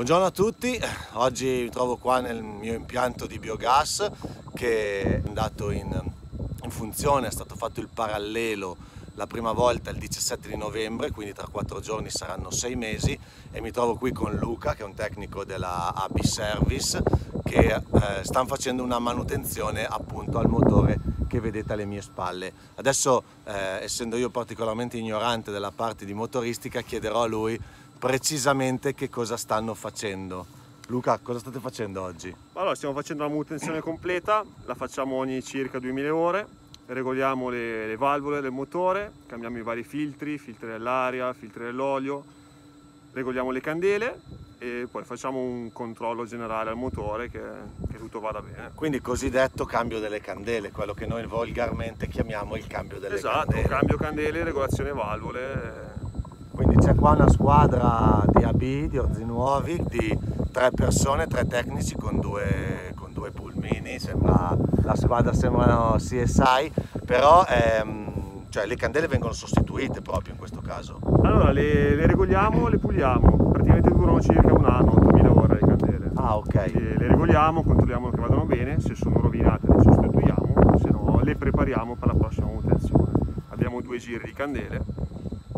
Buongiorno a tutti, oggi mi trovo qua nel mio impianto di biogas che è andato in, in, funzione, è stato fatto il parallelo la prima volta il 17 di novembre, quindi tra quattro giorni saranno sei mesi e mi trovo qui con Luca che è un tecnico della AB Service che eh, stanno facendo una manutenzione appunto al motore che vedete alle mie spalle. Adesso eh, essendo io particolarmente ignorante della parte di motoristica chiederò a lui precisamente che cosa stanno facendo. Luca, cosa state facendo oggi? Allora, stiamo facendo la manutenzione completa, la facciamo ogni circa 2000 ore, regoliamo le, le valvole del motore, cambiamo i vari filtri, filtri dell'aria, filtri dell'olio, regoliamo le candele e poi facciamo un controllo generale al motore che, che, tutto vada bene. Quindi cosiddetto cambio delle candele, quello che noi volgarmente chiamiamo il cambio delle esatto, candele. Esatto, cambio candele, regolazione valvole quindi c'è qua una squadra di AB, di Orzi Nuovi, di tre persone, tre tecnici con due, con due pulmini, sembra, la squadra sembrano CSI, però ehm, cioè, le candele vengono sostituite proprio in questo caso. Allora le, le regoliamo, le puliamo, praticamente durano circa un anno, 8000 ore le candele. Ah ok. Le, le regoliamo, controlliamo che vadano bene, se sono rovinate le sostituiamo, se no le prepariamo per la prossima manutenzione. Abbiamo due giri di candele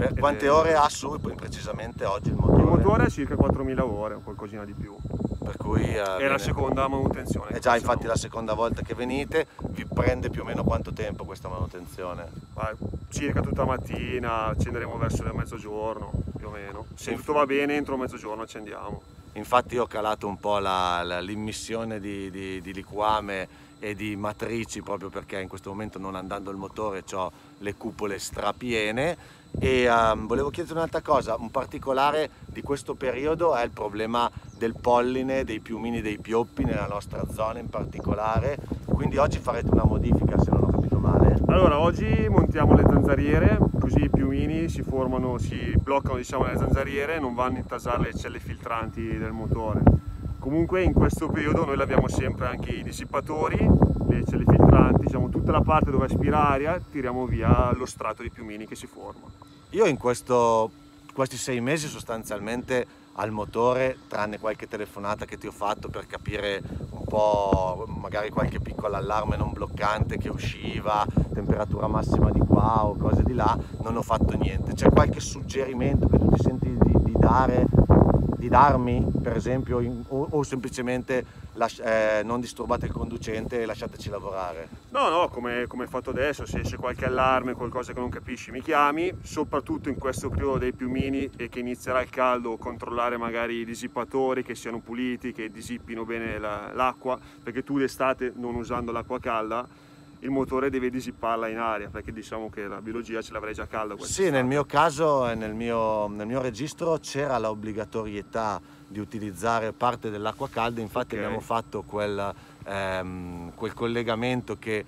per quante ore ha su precisamente oggi il motore? Il motore è circa 4.000 ore, o qualcosina di più. Per cui, uh, è la seconda manutenzione. È già infatti la seconda volta che venite, vi prende più o meno quanto tempo questa manutenzione? Ah, circa tutta mattina, accenderemo verso il mezzogiorno più o meno. Se tutto va bene entro mezzogiorno accendiamo. Infatti ho calato un po' l'immissione di, di, di liquame e di matrici proprio perché in questo momento non andando il motore ho le cupole strapiene e um, volevo chiedere un'altra cosa, un particolare di questo periodo è il problema del polline, dei piumini, dei pioppi nella nostra zona in particolare, quindi oggi farete una modifica se non ho capito male. Allora oggi montiamo le zanzariere, così i piumini si formano, si bloccano diciamo nelle zanzariere e non vanno a intasare le celle filtranti del motore. Comunque in questo periodo noi abbiamo sempre anche i dissipatori, le celle filtranti, diciamo tutta la parte dove aspira aria, tiriamo via lo strato di piumini che si forma. Io in questo, questi sei mesi sostanzialmente al motore, tranne qualche telefonata che ti ho fatto per capire un po' magari qualche piccolo allarme non bloccante che usciva, temperatura massima di qua o cose di là, non ho fatto niente. C'è qualche suggerimento che tu ti senti di, di dare di darmi per esempio in, o, o, semplicemente eh, non disturbate il conducente e lasciateci lavorare? No, no, come, come fatto adesso, se c'è qualche allarme, qualcosa che non capisci mi chiami, soprattutto in questo periodo dei piumini e che inizierà il caldo, controllare magari i dissipatori che siano puliti, che disippino bene l'acqua, perché tu d'estate non usando l'acqua calda il motore deve dissipparla in aria perché diciamo che la biologia ce l'avrei già calda. Sì, nel mio caso e nel mio, nel mio registro c'era l'obbligatorietà di utilizzare parte dell'acqua calda, infatti okay. abbiamo fatto quel, ehm, quel collegamento che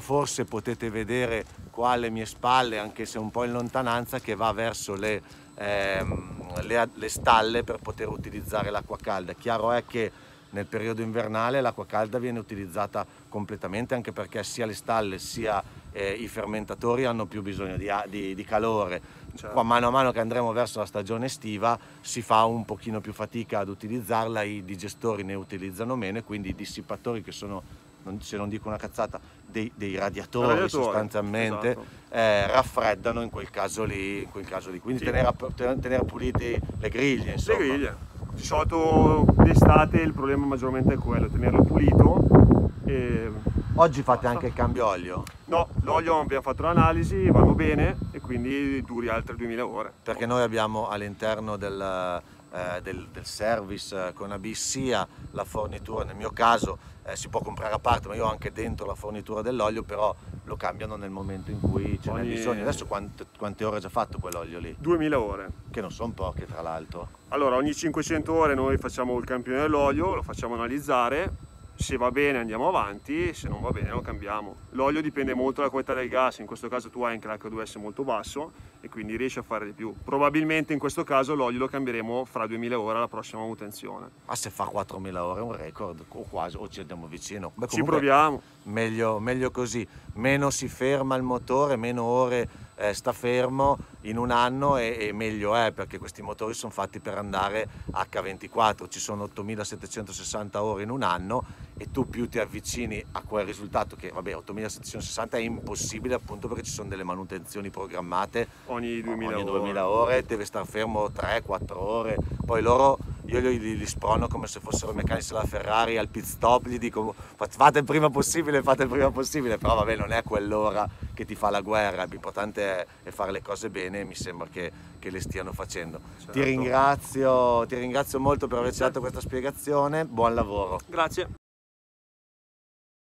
forse potete vedere qua alle mie spalle, anche se un po' in lontananza, che va verso le, ehm, le, le stalle per poter utilizzare l'acqua calda. Chiaro è che nel periodo invernale l'acqua calda viene utilizzata completamente anche perché sia le stalle sia eh, i fermentatori hanno più bisogno di, di, di calore. Certo. Mano a mano che andremo verso la stagione estiva si fa un pochino più fatica ad utilizzarla, i digestori ne utilizzano meno e quindi i dissipatori che sono, se non dico una cazzata, dei, dei radiatori, radiatori, sostanzialmente esatto. eh, raffreddano in quel caso lì. In quel caso lì. Quindi sì. tenere, tenere pulite le griglie. Insomma. Le griglie di solito d'estate il problema maggiormente è quello, tenerlo pulito. E... Oggi fate anche il cambio olio? No, l'olio abbiamo fatto l'analisi, vanno bene e quindi duri altre 2000 ore. Perché noi abbiamo all'interno del, eh, del, del, service con AB sia la fornitura, nel mio caso eh, si può comprare a parte, ma io ho anche dentro la fornitura dell'olio, però lo cambiano nel momento in cui ce n'è bisogno. Adesso quante, quante ore ha già fatto quell'olio lì? 2000 ore. Che non sono poche tra l'altro. Allora ogni 500 ore noi facciamo il campione dell'olio, lo facciamo analizzare se va bene andiamo avanti, se non va bene lo cambiamo. L'olio dipende molto dalla qualità del gas, in questo caso tu hai anche l'H2S molto basso e quindi riesci a fare di più. Probabilmente in questo caso l'olio lo cambieremo fra 2000 ore alla prossima manutenzione. Ma se fa 4000 ore è un record, o quasi, o ci andiamo vicino. Beh, ci proviamo. Meglio, meglio così, meno si ferma il motore, meno ore eh, sta fermo in un anno e, e, meglio è perché questi motori sono fatti per andare H24, ci sono 8760 ore in un anno e tu più ti avvicini a quel risultato che vabbè 8760 è impossibile appunto perché ci sono delle manutenzioni programmate ogni 2000, ogni 2000 ore. ore, deve stare fermo 3-4 ore, poi loro io li, li, li, sprono come se fossero meccanici della Ferrari al pit stop, gli dico fate il prima possibile, fate il prima possibile, però vabbè non è quell'ora che ti fa la guerra, l'importante è, è fare le cose bene e mi sembra che, che le stiano facendo. Certo. Ti, ringrazio, ti ringrazio molto per averci dato questa spiegazione, buon lavoro. Grazie.